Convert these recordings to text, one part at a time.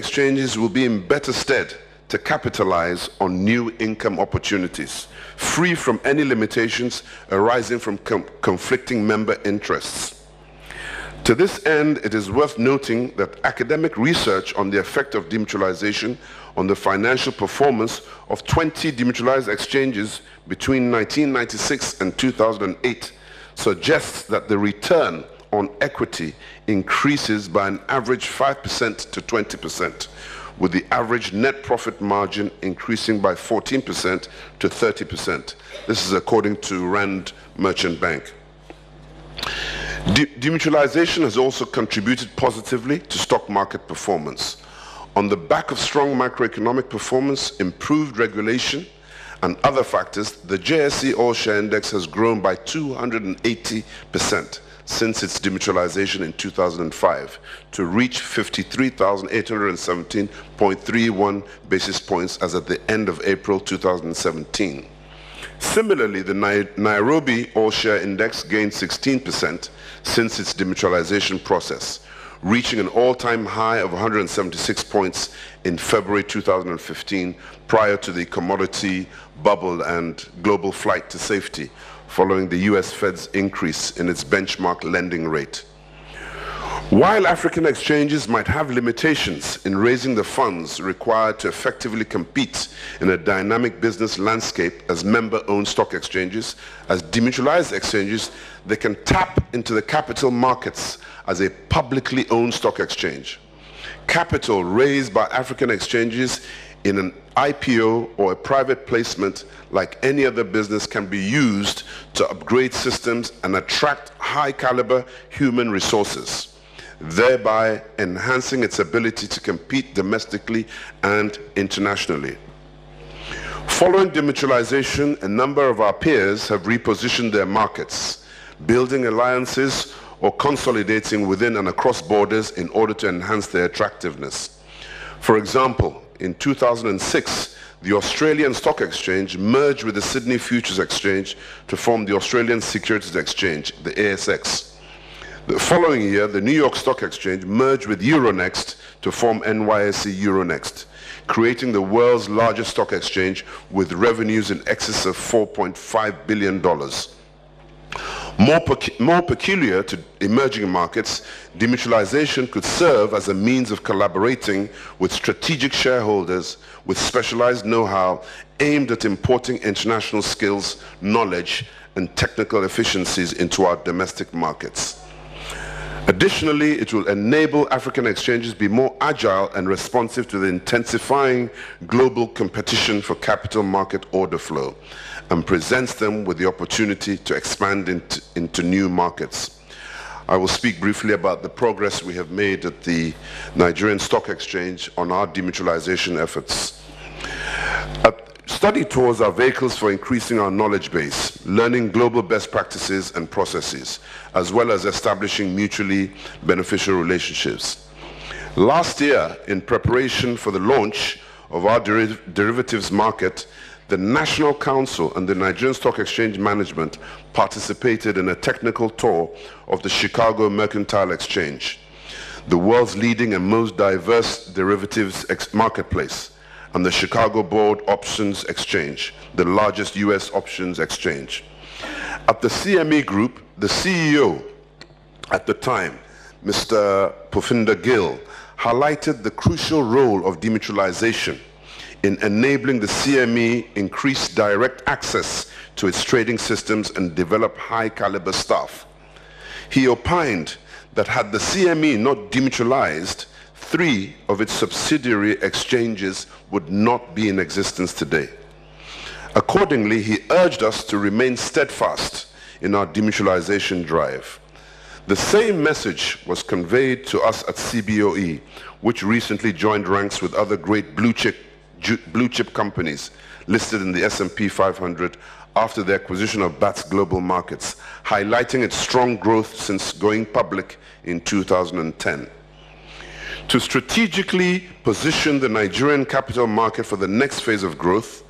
exchanges will be in better stead to capitalize on new income opportunities, free from any limitations arising from com- conflicting member interests. To this end, it is worth noting that academic research on the effect of demutualization on the financial performance of 20 demutualized exchanges between 1996 and 2008 suggests that the return on equity increases by an average 5% to 20%, with the average net profit margin increasing by 14% to 30%. This is according to Rand Merchant Bank. De demutualization has also contributed positively to stock market performance. On the back of strong macroeconomic performance, improved regulation, and other factors, the JSE All Share Index has grown by 280% since its demutualization in 2005 to reach 53,817.31 basis points as at the end of April 2017. Similarly, the Nairobi All Share Index gained 16% since its demutualization process, reaching an all-time high of 176 points in February 2015 prior to the commodity bubble and global flight to safety following the US Fed's increase in its benchmark lending rate. While African exchanges might have limitations in raising the funds required to effectively compete in a dynamic business landscape as member-owned stock exchanges, as demutualized exchanges, they can tap into the capital markets as a publicly owned stock exchange. Capital raised by African exchanges in an IPO or a private placement like any other business can be used to upgrade systems and attract high caliber human resources, thereby enhancing its ability to compete domestically and internationally. Following demutualization, a number of our peers have repositioned their markets, building alliances or consolidating within and across borders in order to enhance their attractiveness. For example, in 2006, the Australian Stock Exchange merged with the Sydney Futures Exchange to form the Australian Securities Exchange, the ASX. The following year, the New York Stock Exchange merged with Euronext to form NYSE Euronext, creating the world's largest stock exchange with revenues in excess of $4.5 billion. More, more, peculiar to emerging markets, demutualization could serve as a means of collaborating with strategic shareholders with specialized know-how aimed at importing international skills, knowledge, and technical efficiencies into our domestic markets. Additionally, it will enable African exchanges be more agile and responsive to the intensifying global competition for capital market order flow and presents them with the opportunity to expand into, into new markets. I will speak briefly about the progress we have made at the Nigerian Stock Exchange on our demutualization efforts. A study tours are vehicles for increasing our knowledge base, learning global best practices and processes, as well as establishing mutually beneficial relationships. Last year, in preparation for the launch of our deriv derivatives market, the National Council and the Nigerian Stock Exchange Management participated in a technical tour of the Chicago Mercantile Exchange, the world's leading and most diverse derivatives marketplace, and the Chicago Board Options Exchange, the largest U.S. options exchange. At the CME Group, the CEO at the time, Mr. Phupinder Gill, highlighted the crucial role of demutualization in enabling the CME increase direct access to its trading systems and develop high caliber staff. He opined that had the CME not demutualized, three of its subsidiary exchanges would not be in existence today. Accordingly, he urged us to remain steadfast in our demutualization drive. The same message was conveyed to us at CBOE, which recently joined ranks with other great blue chip blue chip companies listed in the S&P 500 after the acquisition of BATS Global Markets, highlighting its strong growth since going public in 2010. To strategically position the Nigerian capital market for the next phase of growth,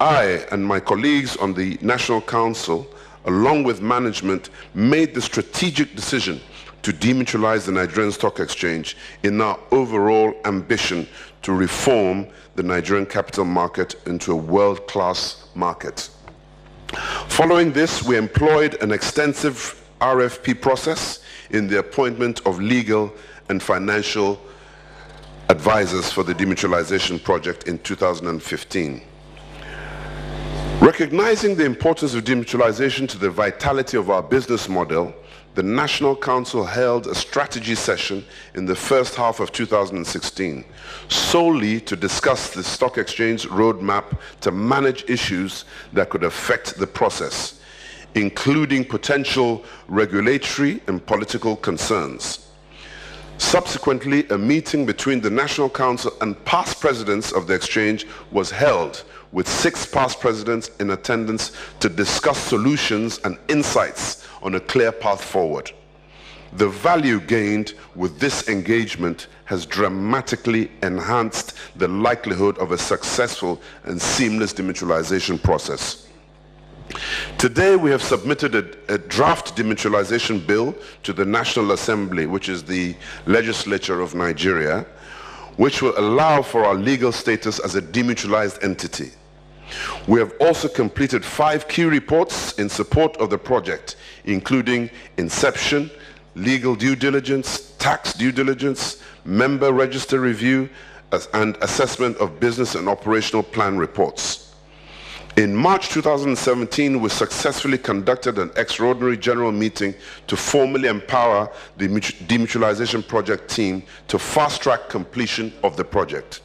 I and my colleagues on the National Council, along with management, made the strategic decision to demutualize the Nigerian Stock Exchange in our overall ambition to reform the Nigerian capital market into a world-class market. Following this, we employed an extensive RFP process in the appointment of legal and financial advisors for the demutualization project in 2015. Recognizing the importance of demutualization to the vitality of our business model, the National Council held a strategy session in the first half of 2016 solely to discuss the stock exchange roadmap to manage issues that could affect the process, including potential regulatory and political concerns. Subsequently, a meeting between the National Council and past presidents of the exchange was held with six past presidents in attendance to discuss solutions and insights on a clear path forward. The value gained with this engagement has dramatically enhanced the likelihood of a successful and seamless demutualization process. Today we have submitted a, a, draft demutualization bill to the National Assembly, which is the legislature of Nigeria, which will allow for our legal status as a demutualized entity. We have also completed five key reports in support of the project, including inception, legal due diligence, tax due diligence, member register review, and assessment of business and operational plan reports. In March 2017, we successfully conducted an extraordinary general meeting to formally empower the demutualization project team to fast-track completion of the project.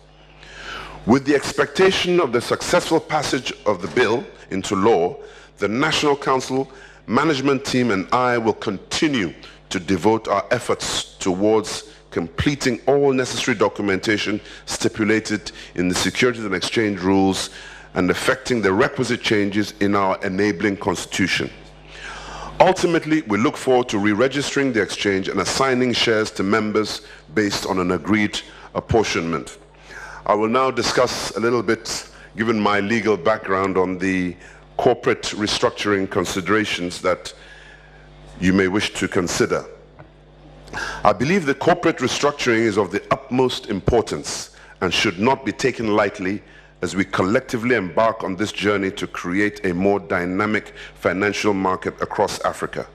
With the expectation of the successful passage of the bill into law, the National Council management team and I will continue to devote our efforts towards completing all necessary documentation stipulated in the Securities and Exchange rules and effecting the requisite changes in our enabling constitution. Ultimately, we look forward to re-registering the exchange and assigning shares to members based on an agreed apportionment. I will now discuss a little bit, given my legal background, on the corporate restructuring considerations that you may wish to consider. I believe the corporate restructuring is of the utmost importance and should not be taken lightly as we collectively embark on this journey to create a more dynamic financial market across Africa.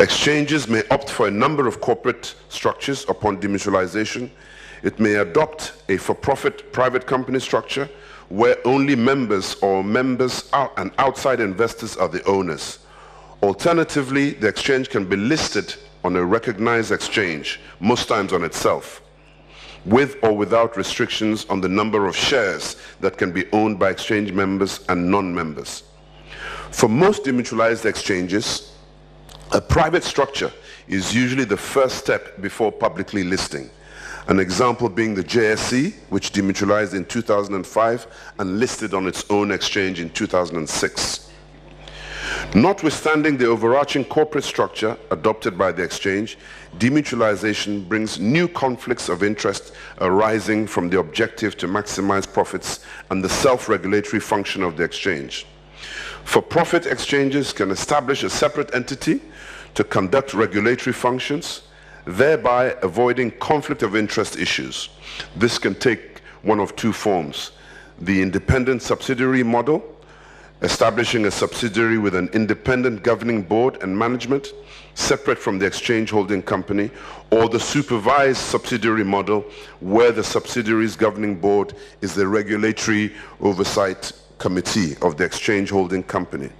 Exchanges may opt for a number of corporate structures upon demutualization it may adopt a for-profit private company structure where only members or members and outside investors are the owners. Alternatively, the exchange can be listed on a recognized exchange, most times on itself, with or without restrictions on the number of shares that can be owned by exchange members and non-members. For most demutualized exchanges, a private structure is usually the first step before publicly listing. An example being the JSE, which demutualized in 2005 and listed on its own exchange in 2006. Notwithstanding the overarching corporate structure adopted by the exchange, demutualization brings new conflicts of interest arising from the objective to maximize profits and the self-regulatory function of the exchange. For-profit exchanges can establish a separate entity to conduct regulatory functions, thereby avoiding conflict of interest issues. This can take one of two forms. The independent subsidiary model, establishing a subsidiary with an independent governing board and management, separate from the exchange holding company, or the supervised subsidiary model, where the subsidiary's governing board is the regulatory oversight committee of the exchange holding company.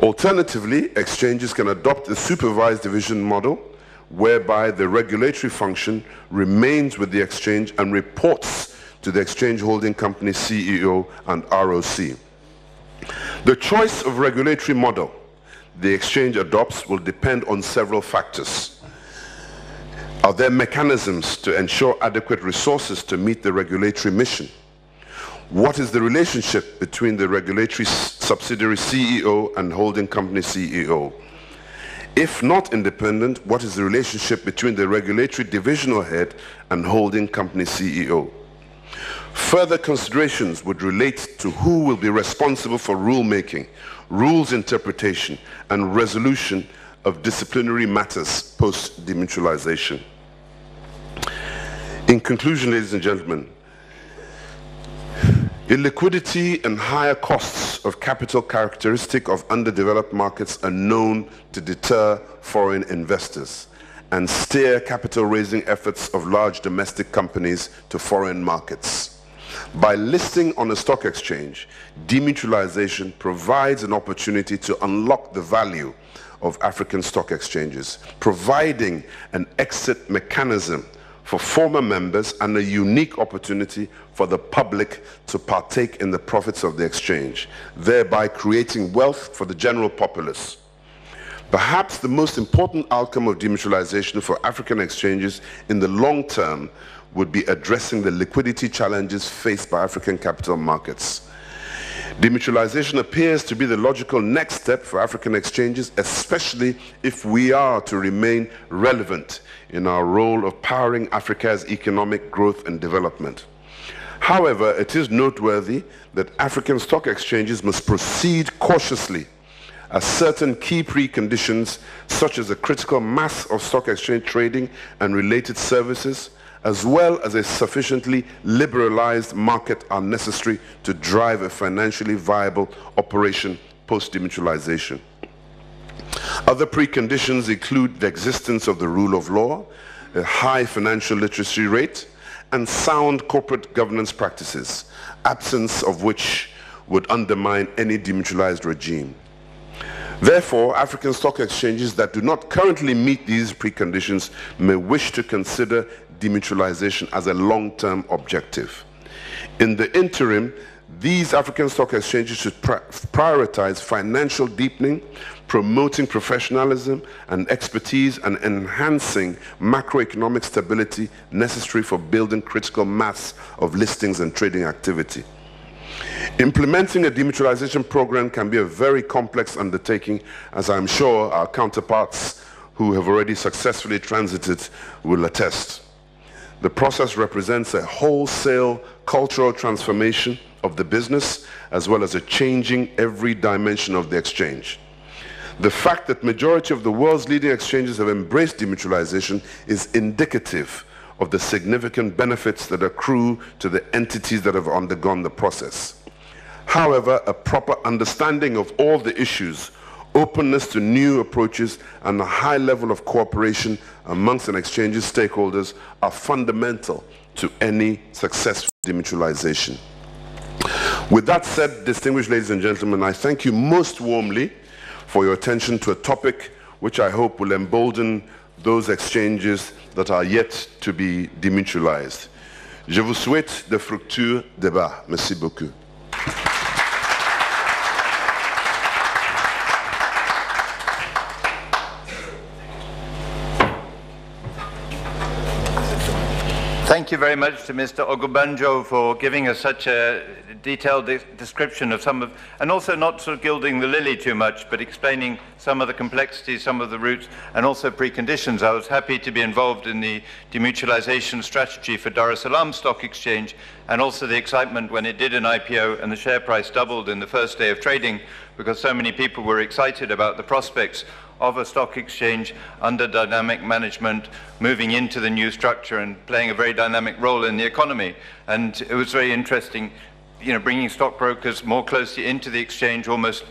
Alternatively, exchanges can adopt the supervised division model, whereby the regulatory function remains with the exchange and reports to the exchange holding company CEO and ROC. The choice of regulatory model the exchange adopts will depend on several factors. Are there mechanisms to ensure adequate resources to meet the regulatory mission? What is the relationship between the regulatory subsidiary CEO and holding company CEO? If not independent, what is the relationship between the regulatory divisional head and holding company CEO? Further considerations would relate to who will be responsible for rulemaking, rules interpretation, and resolution of disciplinary matters post-demutualization. In conclusion, ladies and gentlemen, illiquidity and higher costs of capital characteristic of underdeveloped markets are known to deter foreign investors and steer capital raising efforts of large domestic companies to foreign markets. By listing on a stock exchange, demutualization provides an opportunity to unlock the value of African stock exchanges, providing an exit mechanism for former members and a unique opportunity for the public to partake in the profits of the exchange, thereby creating wealth for the general populace. Perhaps the most important outcome of demutualization for African exchanges in the long term would be addressing the liquidity challenges faced by African capital markets. Demutualization appears to be the logical next step for African exchanges, especially if we are to remain relevant in our role of powering Africa's economic growth and development. However, it is noteworthy that African stock exchanges must proceed cautiously as certain key preconditions, such as a critical mass of stock exchange trading and related services, as well as a sufficiently liberalized market are necessary to drive a financially viable operation post-demutualization. Other preconditions include the existence of the rule of law, a high financial literacy rate, and sound corporate governance practices, absence of which would undermine any demutualized regime. Therefore, African stock exchanges that do not currently meet these preconditions may wish to consider demutualization as a long-term objective. In the interim, these African stock exchanges should prioritize financial deepening, promoting professionalism and expertise, and enhancing macroeconomic stability necessary for building critical mass of listings and trading activity. Implementing a demutualization program can be a very complex undertaking, as I'm sure our counterparts who have already successfully transited will attest. The process represents a wholesale cultural transformation of the business, as well as a changing every dimension of the exchange. The fact that majority of the world's leading exchanges have embraced demutualization is indicative of the significant benefits that accrue to the entities that have undergone the process. However, a proper understanding of all the issues, openness to new approaches, and a high level of cooperation amongst an exchange's stakeholders are fundamental to any successful demutualization. With that said, distinguished ladies and gentlemen, I thank you most warmly for your attention to a topic which I hope will embolden those exchanges that are yet to be demutualized. Je vous souhaite de fructueux débats. Merci beaucoup. Thank you very much to Mr. Ogunbanjo for giving us such a detailed de description of some of, and also not sort of gilding the lily too much, but explaining some of the complexities, some of the routes, and also preconditions. I was happy to be involved in the demutualization strategy for Dar es Salaam Stock Exchange, and also the excitement when it did an IPO and the share price doubled in the first day of trading, because so many people were excited about the prospects of a stock exchange under dynamic management, moving into the new structure and playing a very dynamic role in the economy. And it was very interesting, you know, bringing stockbrokers more closely into the exchange almost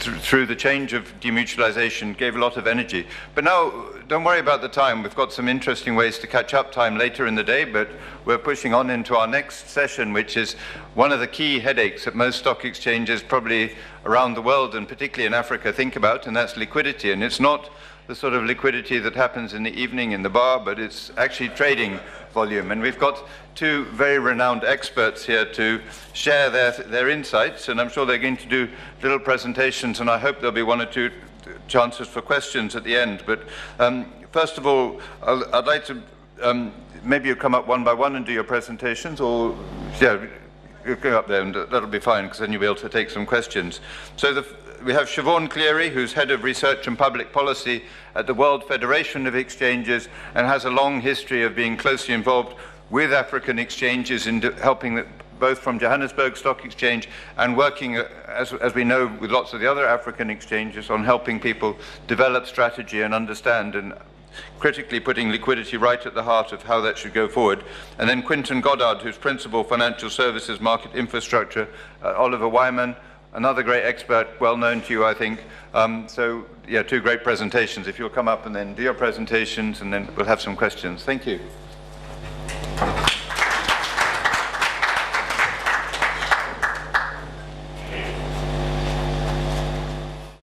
th through the change of demutualization gave a lot of energy. But now, don't worry about the time. We've got some interesting ways to catch up time later in the day, but we're pushing on into our next session, which is one of the key headaches that most stock exchanges probably around the world and particularly in Africa think about, and that's liquidity. And it's not the sort of liquidity that happens in the evening in the bar, but it's actually trading volume. And we've got two very renowned experts here to share their, their insights, and I'm sure they're going to do little presentations, and I hope there'll be one or two chances for questions at the end. But um, first of all, i would like to, um, maybe you come up one by one and do your presentations, or, yeah, you go up there and that'll be fine, because then you'll be able to take some questions. So the, we have Siobhan Cleary, who's Head of Research and Public Policy at the World Federation of Exchanges and has a long history of being closely involved with African exchanges in helping both from Johannesburg Stock Exchange and working, uh, as, as we know, with lots of the other African exchanges on helping people develop strategy and understand and critically putting liquidity right at the heart of how that should go forward. And then Quinton Goddard, who's Principal Financial Services Market Infrastructure, uh, Oliver Wyman, another great expert, well known to you, I think. Um, so, yeah, two great presentations. If you'll come up and then do your presentations, and then we'll have some questions. Thank you.